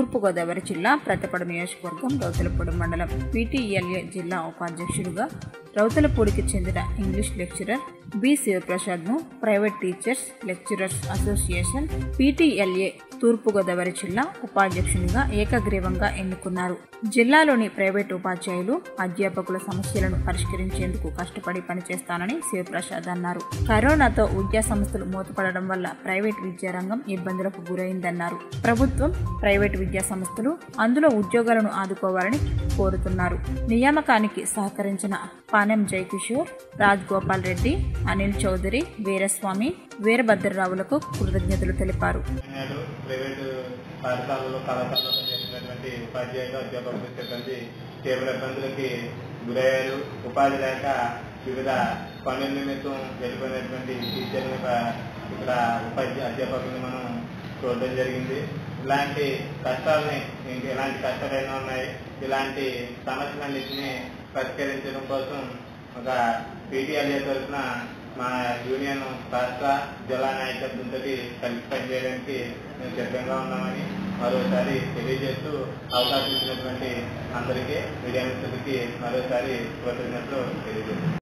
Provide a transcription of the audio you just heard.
తూర్పుగోదావరి జిల్లా ప్రతిపడ నియోజకవర్గం రౌతులపూడి మండలం పీటీఎల్ఏ జిల్లా ఉపాధ్యక్షుడిగా రౌతులపూడికి చెందిన English lecturer B శివప్రసాద్ను private teachers lecturers association PTLA Thurpugodavari జిల్లా ఉపాధ్యక్షునిగా ఏకగ్రీవంగా ఎన్నుకున్నారు. జిల్లాలోని ప్రైవేటు ఉపాధ్యాయులు అధ్యాపకుల సమస్యలను పరిష్కరించేందుకు కష్టపడి పనిచేస్తానని శివప్రసాద్ అన్నారు. కరోనాతో విద్యా సంస్థలు మూతపడడం వల్ల ప్రైవేట్ విద్యారంగం ఇబ్బందులకు గురైందన్నారు. ప్రభుత్వం ప్రైవేటు విద్యా సంస్థలు అందులో ఉద్యోగాలను ఆదుకోవాలని కోరుతున్నారు. నియామకానికి సహకరించిన పానెం జయకిషోర్ రాజ్ గోపాల్ రెడ్డి అనిల్ చౌదరి వీరస్వామి వీరభద్రరావులకు కృతజ్ఞతలు తెలిపారు. ప్రైవేటు పాఠశాలలో కళాశాలలో చేసినటువంటి ఉపాధ్యాయులు అధ్యాపకులు సిబ్బంది తీవ్ర ఇబ్బందులకి గురయ్యారు. ఉపాధి లేక వివిధ పనుల నిమిత్తం వెళ్ళిపోయినటువంటి టీచర్ని ఇక్కడ ఉపాధ్యాయ అధ్యాపకుల్ని మనం చూడడం జరిగింది. ఇలాంటి కష్టాలని ఇంక ఎలాంటి కష్టాలైనా ఉన్నాయి. ఇలాంటి సమస్యలన్నింటినీ పరిష్కరించడం కోసం ఒక పీటీఆర్ఏ తరఫున మా యూనియన్ రాష్ట్ర జిల్లా నాయకత్వంతో కలిసి పనిచేయడానికి మేము సిద్ధంగా ఉన్నామని మరోసారి తెలియజేస్తూ అవకాశం ఇచ్చినటువంటి అందరికీ మీడియా మిత్రులకి మరోసారి కృతజ్ఞతలు తెలియజేస్తున్నాం.